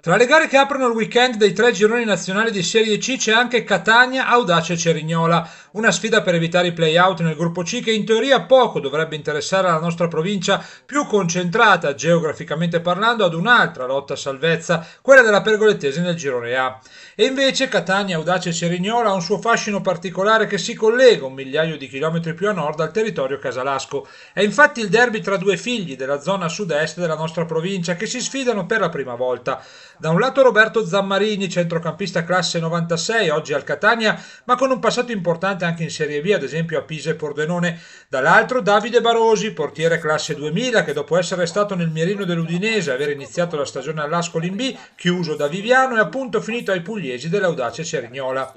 Tra le gare che aprono il weekend dei tre gironi nazionali di Serie C c'è anche Catania, Audace e Cerignola, una sfida per evitare i play-out nel gruppo C che in teoria poco dovrebbe interessare la nostra provincia più concentrata geograficamente parlando ad un'altra lotta a salvezza, quella della Pergolettese nel girone A. E invece Catania, Audace e Cerignola ha un suo fascino particolare che si collega un migliaio di chilometri più a nord al territorio casalasco. È infatti il derby tra due figli della zona sud-est della nostra provincia che si sfidano per la prima volta. Da un lato Roberto Zammarini, centrocampista classe 96, oggi al Catania, ma con un passato importante anche in Serie B, ad esempio a Pisa e Pordenone. Dall'altro Davide Barosi, portiere classe 2000, che dopo essere stato nel mirino dell'Udinese aver iniziato la stagione all'Ascoli in B, chiuso da Viviano, è appunto finito ai pugliesi dell'Audace Cerignola.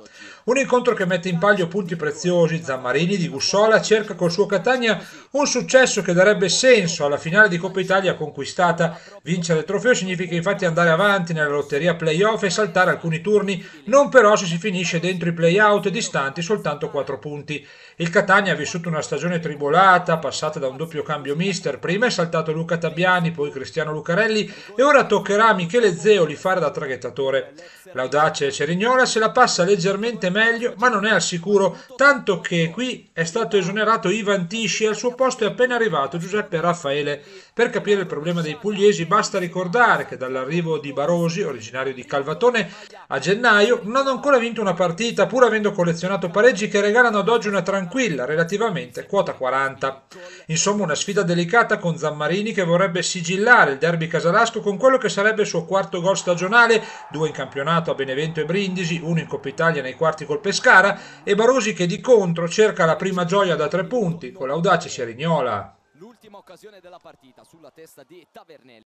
Un incontro che mette in palio punti preziosi, Zammarini di Gussola cerca col suo Catania un successo che darebbe senso alla finale di Coppa Italia conquistata. Vincere il trofeo significa infatti andare avanti nella lotteria playoff e saltare alcuni turni, non però se si finisce dentro i playout distanti soltanto 4 punti. Il Catania ha vissuto una stagione tribolata, passata da un doppio cambio mister, prima è saltato Luca Tabiani, poi Cristiano Lucarelli e ora toccherà a Michele Zeoli fare da traghettatore. L'audace Cerignola se la passa leggermente meglio, ma non è al sicuro, tanto che qui è stato esonerato Ivan Tisci e al suo posto è appena arrivato Giuseppe Raffaele. Per capire il problema dei pugliesi basta ricordare che dall'arrivo di Barosi, originario di Calvatone, a gennaio non hanno ancora vinto una partita, pur avendo collezionato pareggi che regalano ad oggi una tranquilla, relativamente quota 40. Insomma una sfida delicata con Zammarini che vorrebbe sigillare il derby casalasco con quello che sarebbe il suo quarto gol stagionale, due in campionato a Benevento e Brindisi, uno in Coppa Italia nei quarti col Pescara e Barosi che di contro cerca la prima gioia da tre punti con l'audace Cerignola. L'ultima occasione della partita sulla testa di Tavernelli.